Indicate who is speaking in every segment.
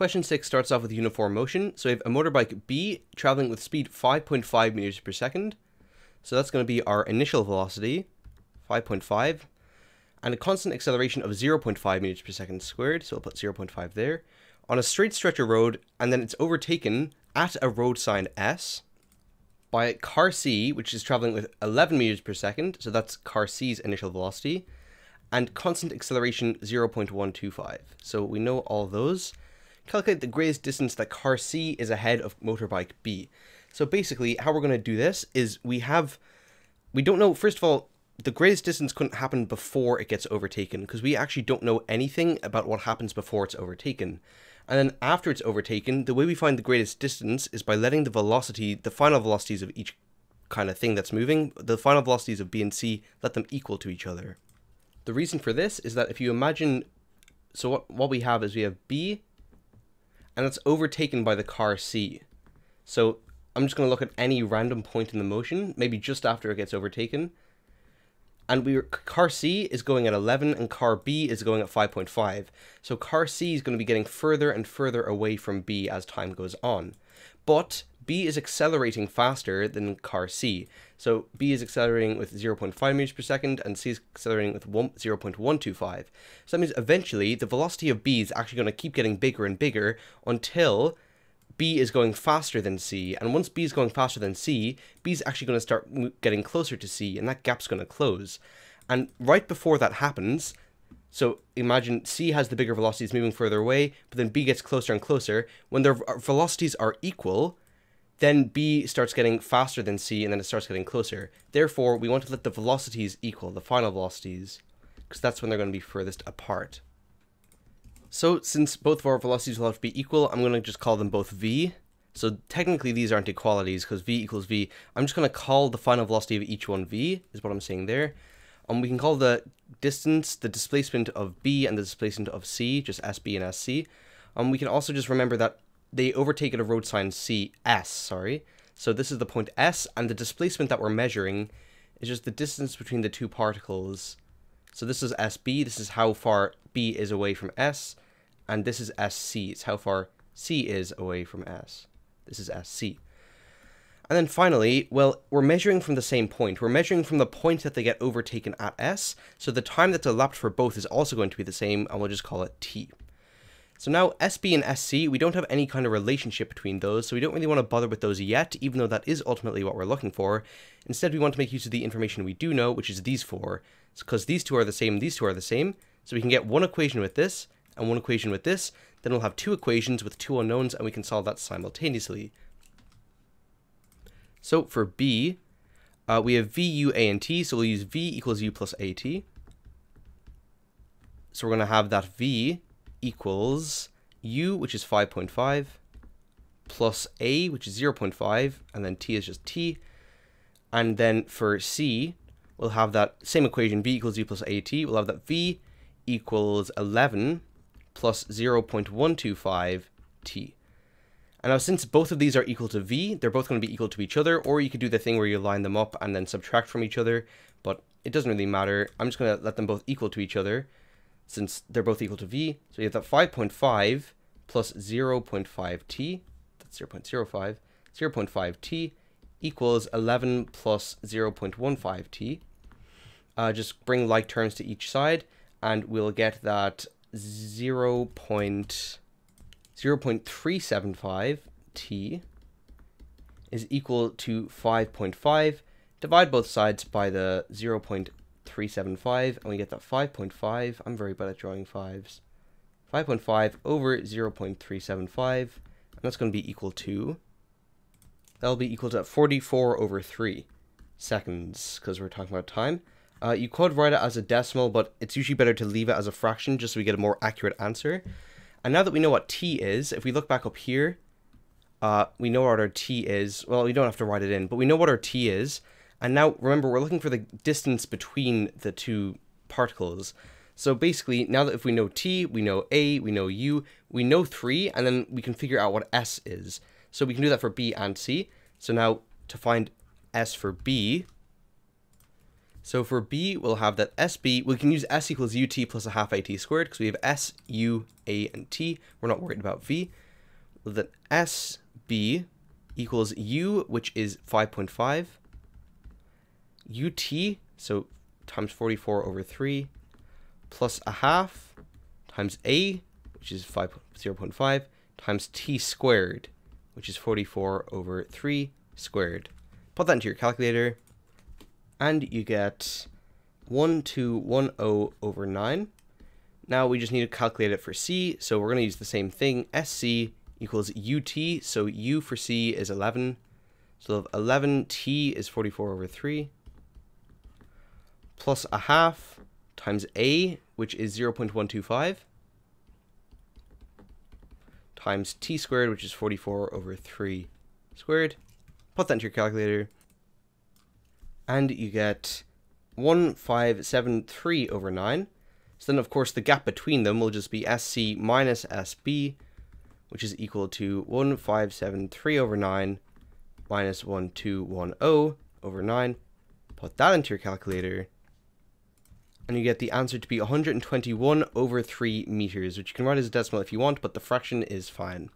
Speaker 1: Question 6 starts off with uniform motion. So we have a motorbike B traveling with speed 5.5 meters per second. So that's going to be our initial velocity, 5.5, and a constant acceleration of 0.5 meters per second squared. So we'll put 0.5 there. On a straight stretch of road, and then it's overtaken at a road sign S by car C, which is traveling with 11 meters per second. So that's car C's initial velocity and constant acceleration 0.125. So we know all those. Calculate the greatest distance that car C is ahead of motorbike B. So basically, how we're going to do this is we have, we don't know, first of all, the greatest distance couldn't happen before it gets overtaken because we actually don't know anything about what happens before it's overtaken. And then after it's overtaken, the way we find the greatest distance is by letting the velocity, the final velocities of each kind of thing that's moving, the final velocities of B and C, let them equal to each other. The reason for this is that if you imagine, so what, what we have is we have B, and it's overtaken by the car C. So I'm just going to look at any random point in the motion, maybe just after it gets overtaken. And we car C is going at 11 and car B is going at 5.5. So car C is going to be getting further and further away from B as time goes on. But B is accelerating faster than car C. So B is accelerating with 0.5 meters per second and C is accelerating with 1, 0.125. So that means eventually the velocity of B is actually going to keep getting bigger and bigger until B is going faster than C. And once B is going faster than C, B is actually going to start getting closer to C and that gap's going to close. And right before that happens, so imagine C has the bigger velocities moving further away, but then B gets closer and closer. When their velocities are equal, then B starts getting faster than C and then it starts getting closer. Therefore, we want to let the velocities equal, the final velocities, because that's when they're going to be furthest apart. So since both of our velocities will have to be equal, I'm going to just call them both V. So technically these aren't equalities because V equals V. I'm just going to call the final velocity of each one V, is what I'm saying there. Um, we can call the distance the displacement of B and the displacement of C, just SB and SC. Um, we can also just remember that they overtake at a road sign C S, sorry. So this is the point S, and the displacement that we're measuring is just the distance between the two particles. So this is SB, this is how far B is away from S, and this is SC, it's how far C is away from S. This is SC. And then finally, well, we're measuring from the same point. We're measuring from the point that they get overtaken at S, so the time that's elapsed for both is also going to be the same, and we'll just call it T. So now SB and SC, we don't have any kind of relationship between those, so we don't really want to bother with those yet, even though that is ultimately what we're looking for. Instead, we want to make use of the information we do know, which is these four, because these two are the same, these two are the same, so we can get one equation with this, and one equation with this, then we'll have two equations with two unknowns, and we can solve that simultaneously. So for B, uh, we have V, U, A, and T, so we'll use V equals U plus AT. So we're going to have that V equals u, which is 5.5, plus a, which is 0.5, and then t is just t. And then for c, we'll have that same equation, v equals u plus at. We'll have that v equals 11 plus 0.125 t. And now since both of these are equal to v, they're both going to be equal to each other, or you could do the thing where you line them up and then subtract from each other, but it doesn't really matter. I'm just going to let them both equal to each other since they're both equal to v. So you have that 5.5 plus 0.5t, that's 0.05, 0.5t equals 11 plus 0.15t. Uh, just bring like terms to each side, and we'll get that 0. 0.375 t is equal to 5.5. Divide both sides by the 0. 375, and we get that 5.5. I'm very bad at drawing fives. 5.5 over 0.375, and that's going to be equal to, that'll be equal to 44 over 3 seconds, because we're talking about time. Uh, you could write it as a decimal, but it's usually better to leave it as a fraction just so we get a more accurate answer. And now that we know what t is, if we look back up here, uh, we know what our t is. Well, we don't have to write it in, but we know what our t is. And now, remember, we're looking for the distance between the two particles. So basically, now that if we know t, we know a, we know u, we know 3, and then we can figure out what s is. So we can do that for b and c. So now, to find s for b, So for b, we'll have that sb, we can use s equals ut plus a half at squared because we have s, u, a, and t. We're not worried about v. That sb equals u, which is 5.5, ut, so times 44 over 3, plus a half times a, which is 5, 0 0.5, times t squared, which is 44 over 3 squared. Put that into your calculator, and you get 1210 over 9. Now we just need to calculate it for c, so we're going to use the same thing. sc equals ut, so u for c is 11. So 11t is 44 over 3, plus a half times a, which is 0.125, times t squared, which is 44 over 3 squared. Put that into your calculator. And you get 1573 over 9. So then, of course, the gap between them will just be SC minus SB, which is equal to 1573 over 9 minus 1210 over 9. Put that into your calculator and you get the answer to be 121 over 3 meters, which you can write as a decimal if you want, but the fraction is fine.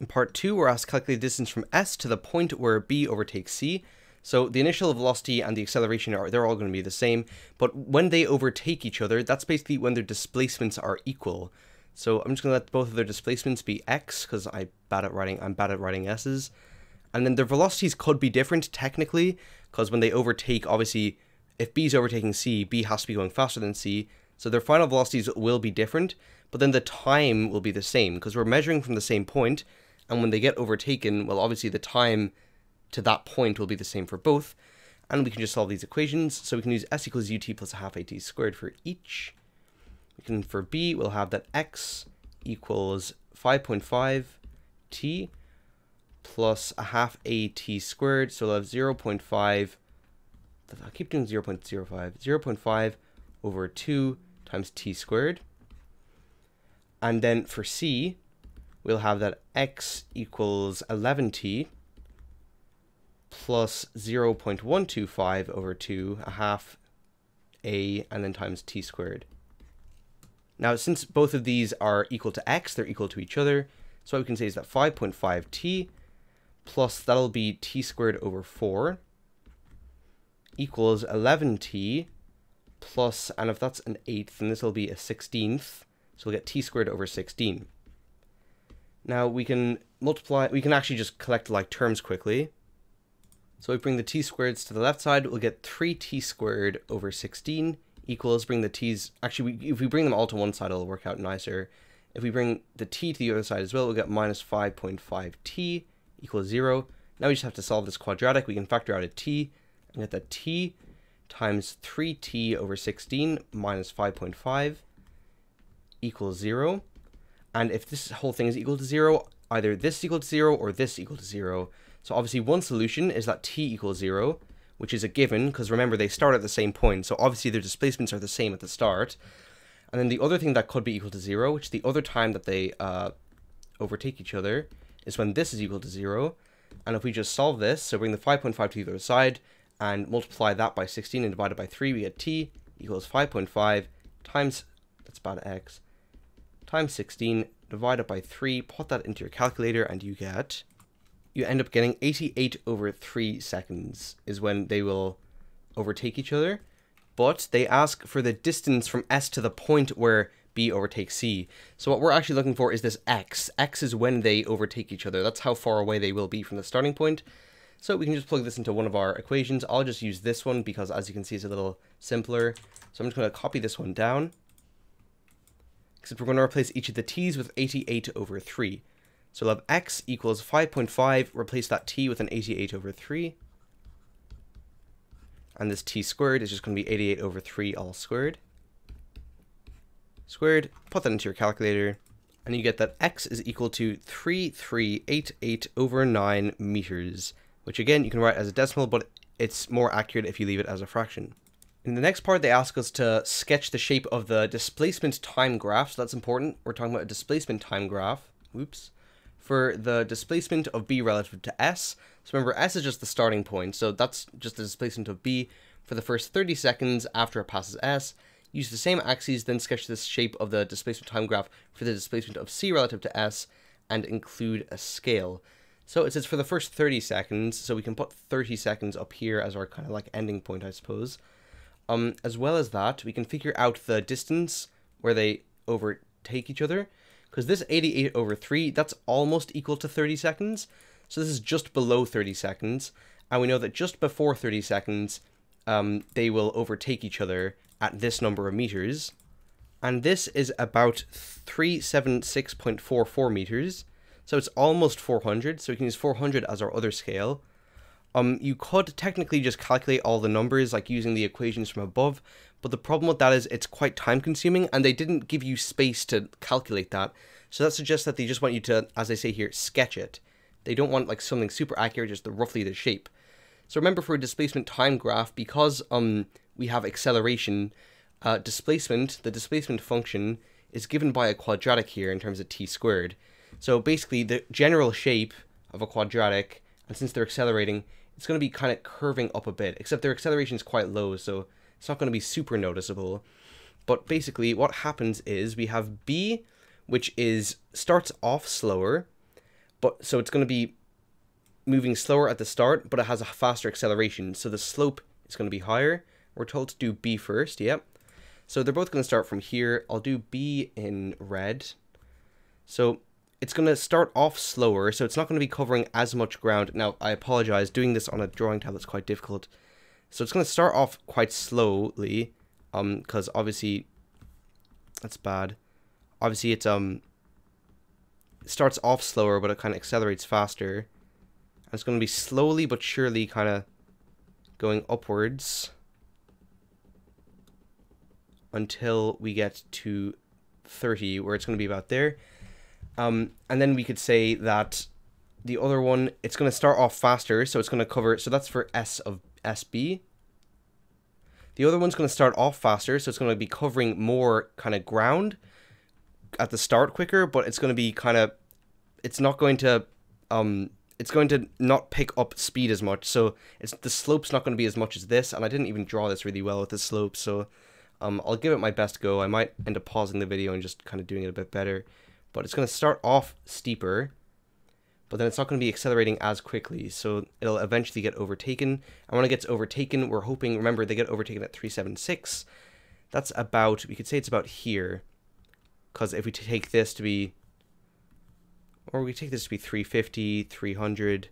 Speaker 1: In part 2, we're asked to calculate the distance from S to the point where B overtakes C. So the initial velocity and the acceleration are they're all going to be the same, but when they overtake each other, that's basically when their displacements are equal. So I'm just going to let both of their displacements be x because I'm bad at writing I'm bad at writing s's. And then their velocities could be different technically because when they overtake obviously if B is overtaking C, B has to be going faster than C, so their final velocities will be different, but then the time will be the same, because we're measuring from the same point, and when they get overtaken, well, obviously the time to that point will be the same for both, and we can just solve these equations, so we can use s equals ut plus a half at squared for each. We can, for B, we'll have that x equals 5.5 t plus a half at squared, so we'll have 0.5 I keep doing 0 0.05. 0 0.5 over 2 times t squared. And then for c, we'll have that x equals 11t plus 0 0.125 over 2, a half a, and then times t squared. Now, since both of these are equal to x, they're equal to each other. So what we can say is that 5.5t plus that'll be t squared over 4 equals 11t plus, and if that's an eighth, then this will be a 16th. So we'll get t squared over 16. Now we can multiply, we can actually just collect like terms quickly. So we bring the t squareds to the left side, we'll get 3t squared over 16 equals, bring the t's, actually we, if we bring them all to one side it'll work out nicer. If we bring the t to the other side as well, we'll get minus 5.5t equals 0. Now we just have to solve this quadratic, we can factor out a t, get that t times 3t over 16 minus 5.5 equals 0. And if this whole thing is equal to 0, either this is equal to 0 or this is equal to 0. So obviously one solution is that t equals 0, which is a given, because remember they start at the same point, so obviously their displacements are the same at the start. And then the other thing that could be equal to 0, which the other time that they uh, overtake each other, is when this is equal to 0. And if we just solve this, so bring the 5.5 to the other side, and multiply that by 16 and divide it by 3, we get t equals 5.5 times, that's about x, times 16 divided by 3, put that into your calculator and you get, you end up getting 88 over 3 seconds is when they will overtake each other. But they ask for the distance from S to the point where B overtakes C. So what we're actually looking for is this X. X is when they overtake each other. That's how far away they will be from the starting point. So we can just plug this into one of our equations. I'll just use this one because as you can see, it's a little simpler. So I'm just going to copy this one down. Except we're going to replace each of the t's with 88 over 3. So we'll have x equals 5.5, replace that t with an 88 over 3. And this t squared is just going to be 88 over 3 all squared. Squared, put that into your calculator, and you get that x is equal to 3388 over 9 meters which again you can write as a decimal, but it's more accurate if you leave it as a fraction. In the next part, they ask us to sketch the shape of the displacement time graph, so that's important. We're talking about a displacement time graph, whoops, for the displacement of B relative to S. So remember, S is just the starting point, so that's just the displacement of B. for the first 30 seconds after it passes S. Use the same axes, then sketch the shape of the displacement time graph for the displacement of C relative to S, and include a scale. So it says for the first 30 seconds, so we can put 30 seconds up here as our kind of like ending point, I suppose. Um, as well as that, we can figure out the distance where they overtake each other, because this 88 over 3, that's almost equal to 30 seconds. So this is just below 30 seconds, and we know that just before 30 seconds, um, they will overtake each other at this number of meters. And this is about 376.44 meters. So it's almost 400, so we can use 400 as our other scale. Um, you could technically just calculate all the numbers, like using the equations from above, but the problem with that is it's quite time consuming, and they didn't give you space to calculate that. So that suggests that they just want you to, as I say here, sketch it. They don't want like something super accurate, just the, roughly the shape. So remember for a displacement time graph, because um we have acceleration, uh, displacement, the displacement function is given by a quadratic here in terms of t squared. So basically the general shape of a quadratic, and since they're accelerating, it's going to be kind of curving up a bit, except their acceleration is quite low, so it's not going to be super noticeable. But basically what happens is we have b, which is starts off slower, but so it's going to be moving slower at the start, but it has a faster acceleration, so the slope is going to be higher. We're told to do B first, yep. So they're both going to start from here. I'll do B in red. So it's going to start off slower, so it's not going to be covering as much ground. Now, I apologize, doing this on a drawing tablet is quite difficult. So it's going to start off quite slowly, um, because obviously, that's bad. Obviously, it's, um, it starts off slower, but it kind of accelerates faster. And it's going to be slowly but surely kind of going upwards until we get to 30, where it's going to be about there. Um, and then we could say that the other one, it's going to start off faster, so it's going to cover, so that's for S of SB. The other one's going to start off faster, so it's going to be covering more kind of ground at the start quicker, but it's going to be kind of, it's not going to, um, it's going to not pick up speed as much. So it's the slope's not going to be as much as this, and I didn't even draw this really well with the slope, so um, I'll give it my best go. I might end up pausing the video and just kind of doing it a bit better. But it's going to start off steeper, but then it's not going to be accelerating as quickly. So it'll eventually get overtaken. And when it gets overtaken, we're hoping, remember, they get overtaken at 376. That's about, we could say it's about here. Because if we take this to be, or we take this to be 350, 300,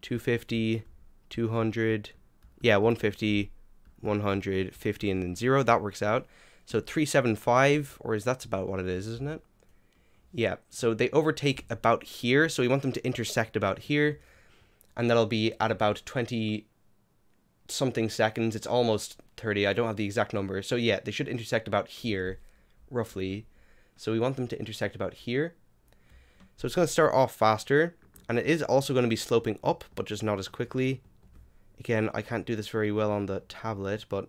Speaker 1: 250, 200, yeah, 150, 100, 50, and then 0. That works out. So 375, or is that's about what it is, isn't it? Yeah, so they overtake about here, so we want them to intersect about here, and that'll be at about 20 something seconds. It's almost 30. I don't have the exact number. So yeah, they should intersect about here, roughly. So we want them to intersect about here. So it's going to start off faster, and it is also going to be sloping up, but just not as quickly. Again, I can't do this very well on the tablet, but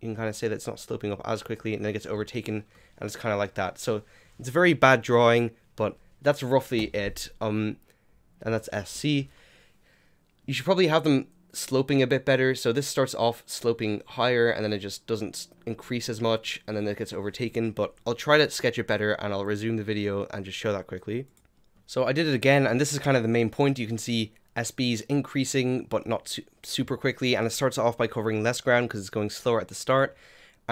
Speaker 1: you can kind of say that it's not sloping up as quickly and then it gets overtaken and it's kind of like that. So it's a very bad drawing, but that's roughly it. Um, and that's SC. You should probably have them sloping a bit better. So this starts off sloping higher and then it just doesn't increase as much and then it gets overtaken. But I'll try to sketch it better and I'll resume the video and just show that quickly. So I did it again and this is kind of the main point. You can see SB is increasing, but not su super quickly, and it starts off by covering less ground because it's going slower at the start.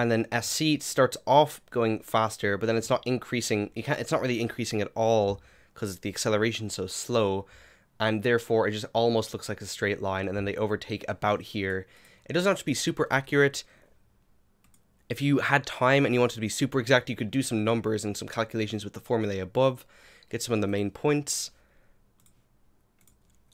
Speaker 1: And then SC starts off going faster, but then it's not increasing. You can't. It's not really increasing at all because the acceleration's so slow, and therefore it just almost looks like a straight line. And then they overtake about here. It doesn't have to be super accurate. If you had time and you wanted to be super exact, you could do some numbers and some calculations with the formulae above, get some of the main points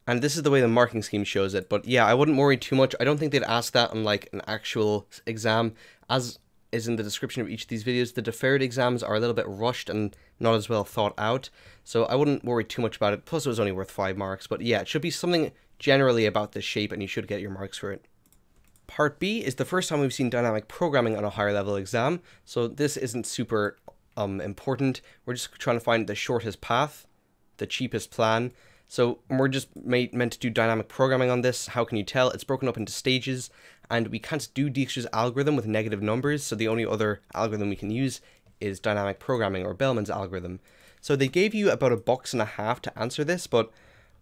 Speaker 1: and this is the way the marking scheme shows it. But yeah, I wouldn't worry too much. I don't think they'd ask that on like an actual exam. As is in the description of each of these videos, the deferred exams are a little bit rushed and not as well thought out. So I wouldn't worry too much about it. Plus it was only worth 5 marks. But yeah, it should be something generally about the shape and you should get your marks for it. Part B is the first time we've seen dynamic programming on a higher level exam. So this isn't super um, important. We're just trying to find the shortest path, the cheapest plan, So we're just made, meant to do dynamic programming on this. How can you tell? It's broken up into stages, and we can't do Dijkstra's algorithm with negative numbers, so the only other algorithm we can use is dynamic programming or Bellman's algorithm. So they gave you about a box and a half to answer this, but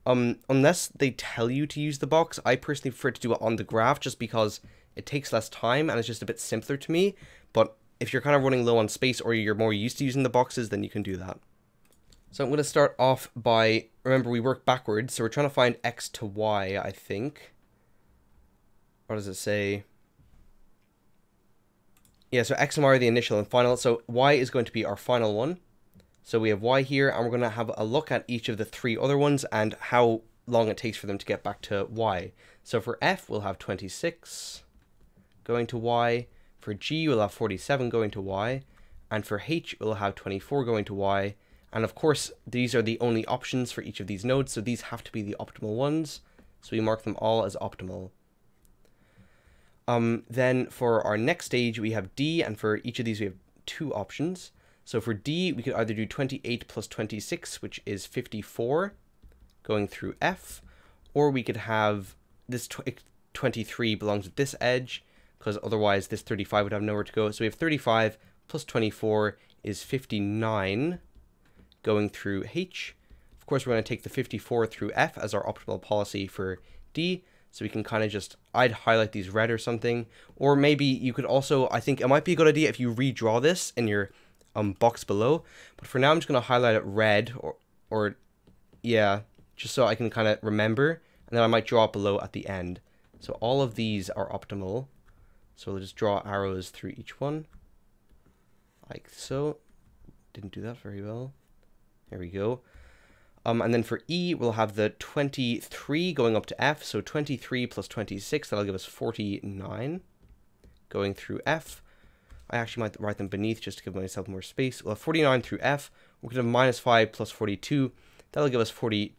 Speaker 1: um, unless they tell you to use the box, I personally prefer to do it on the graph just because it takes less time and it's just a bit simpler to me. But if you're kind of running low on space or you're more used to using the boxes, then you can do that. So I'm going to start off by, remember we work backwards, so we're trying to find x to y, I think. What does it say? Yeah, so x and y are the initial and final, so y is going to be our final one. So we have y here, and we're going to have a look at each of the three other ones and how long it takes for them to get back to y. So for f, we'll have 26 going to y. For g, we'll have 47 going to y. And for h, we'll have 24 going to y. And of course, these are the only options for each of these nodes, so these have to be the optimal ones. So we mark them all as optimal. Um, then for our next stage, we have D, and for each of these, we have two options. So for D, we could either do 28 plus 26, which is 54, going through F, or we could have this 23 belongs with this edge, because otherwise this 35 would have nowhere to go. So we have 35 plus 24 is 59, going through H. Of course, we're going to take the 54 through F as our optimal policy for D. So we can kind of just, I'd highlight these red or something. Or maybe you could also, I think it might be a good idea if you redraw this in your um, box below. But for now, I'm just going to highlight it red or, or yeah, just so I can kind of remember. And then I might draw it below at the end. So all of these are optimal. So we'll just draw arrows through each one. Like so. Didn't do that very well. There we go. Um, and then for E, we'll have the 23 going up to F. So 23 plus 26, that'll give us 49 going through F. I actually might write them beneath just to give myself more space. We'll have 49 through F. We're going to have minus 5 plus 42. That'll give us 40,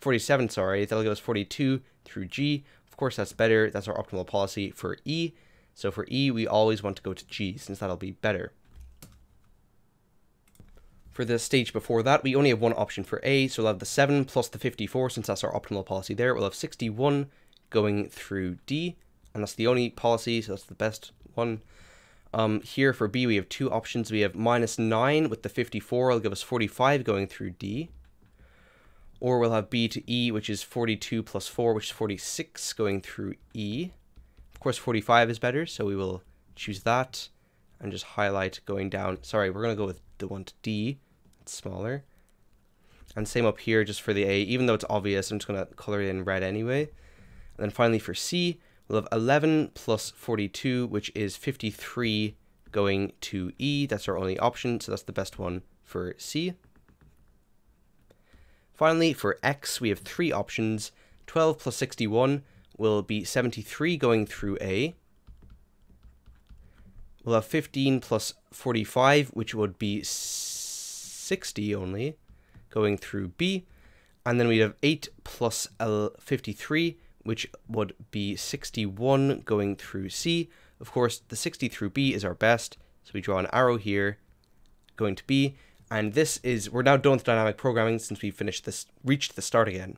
Speaker 1: 47, sorry. That'll give us 42 through G. Of course, that's better. That's our optimal policy for E. So for E, we always want to go to G since that'll be better. For the stage before that, we only have one option for A, so we'll have the 7 plus the 54, since that's our optimal policy there. We'll have 61 going through D, and that's the only policy, so that's the best one. Um, here for B, we have two options. We have minus 9 with the 54, will give us 45 going through D. Or we'll have B to E, which is 42 plus 4, which is 46 going through E. Of course, 45 is better, so we will choose that and just highlight going down. Sorry, we're going to go with the one to D. It's smaller. And same up here just for the A. Even though it's obvious, I'm just going to color it in red anyway. And then finally for C, we'll have 11 plus 42, which is 53 going to E. That's our only option, so that's the best one for C. Finally, for X, we have three options. 12 plus 61 will be 73 going through A. We'll have 15 plus 45, which would be 60 only, going through B. And then we have 8 plus plus L53, which would be 61 going through C. Of course, the 60 through B is our best, so we draw an arrow here going to B. And this is, we're now done with dynamic programming since we finished this, reached the start again.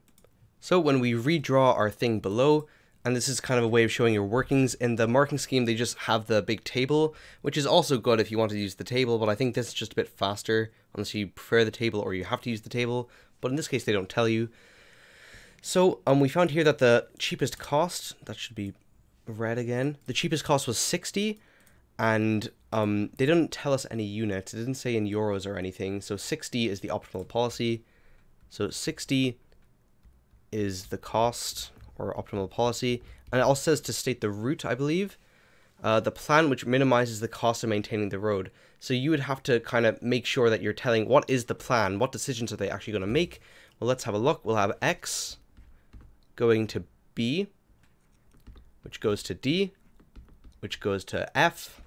Speaker 1: So when we redraw our thing below, and this is kind of a way of showing your workings. In the marking scheme, they just have the big table, which is also good if you want to use the table, but I think this is just a bit faster, unless you prefer the table or you have to use the table, but in this case, they don't tell you. So um, we found here that the cheapest cost, that should be red again, the cheapest cost was 60, and um, they didn't tell us any units, it didn't say in euros or anything, so 60 is the optimal policy, so 60 is the cost, or optimal policy. And it also says to state the route, I believe. Uh, the plan which minimizes the cost of maintaining the road. So you would have to kind of make sure that you're telling what is the plan, what decisions are they actually going to make. Well, let's have a look. We'll have X going to B, which goes to D, which goes to F,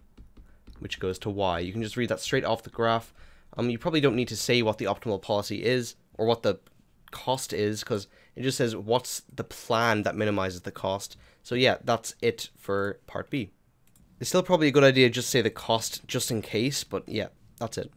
Speaker 1: which goes to Y. You can just read that straight off the graph. Um, you probably don't need to say what the optimal policy is or what the cost is because it just says what's the plan that minimizes the cost. So yeah, that's it for part B. It's still probably a good idea to just say the cost just in case, but yeah, that's it.